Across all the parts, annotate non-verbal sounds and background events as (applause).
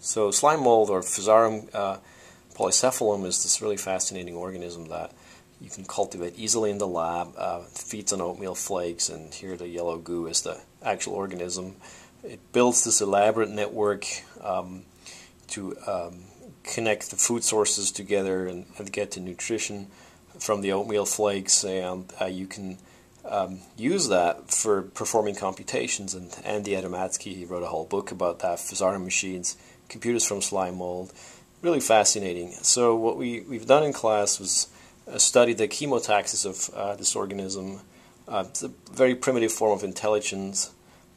So slime mold or Physarum uh, polycephalum is this really fascinating organism that you can cultivate easily in the lab. Uh, feeds on oatmeal flakes, and here the yellow goo is the actual organism. It builds this elaborate network um, to um, connect the food sources together and, and, get to nutrition from the oatmeal flakes, and uh, you can um, use that for performing computations. And Andy Adamatzky he wrote a whole book about that, Physarum machines, computers from slime mold. Really fascinating. So what we, we've done in class was study the chemotaxis of uh, this organism. Uh, it's a very primitive form of intelligence,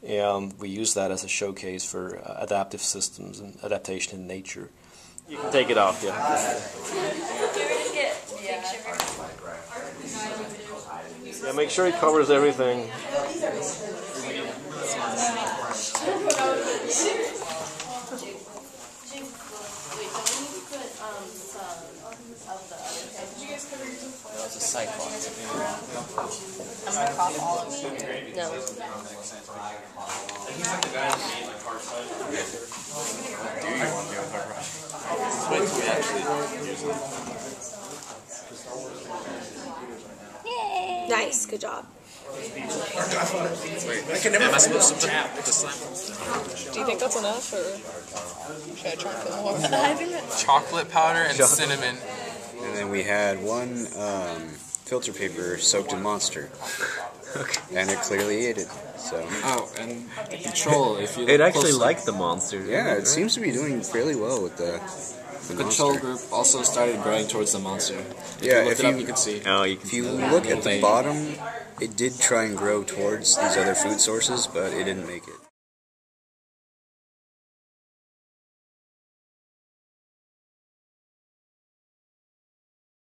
and we use that as a showcase for uh, adaptive systems and adaptation in nature. You can take it off, yeah. Yeah, make sure it covers everything. That's a cyclops. I'm gonna cough all of you. No. He's like the guy who made like hard side. Do you want to do hard side? Wait till we actually use Yay! Nice, good job. Wait, I can never. Am I supposed to put the slime? Do you think that's enough, or should I try and put more? (laughs) I think that Chocolate powder and Chocolate. cinnamon. And then we had one um, filter paper soaked in Monster. okay. And it clearly ate it. So Oh, and the control. If you It actually closely, liked the monster. yeah, it seems to be doing fairly well with the, the the control group also started growing towards the monster. If Yeah, you look if it up, you- you can see. Oh, you can If you look at the bottom, it did try and grow towards these other food sources, but it didn't make it.